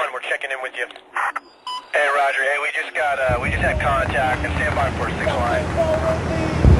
one, we're checking in with you. Hey, Roger. Hey, we just got, uh, we just had contact and stand by for six line.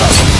Oh.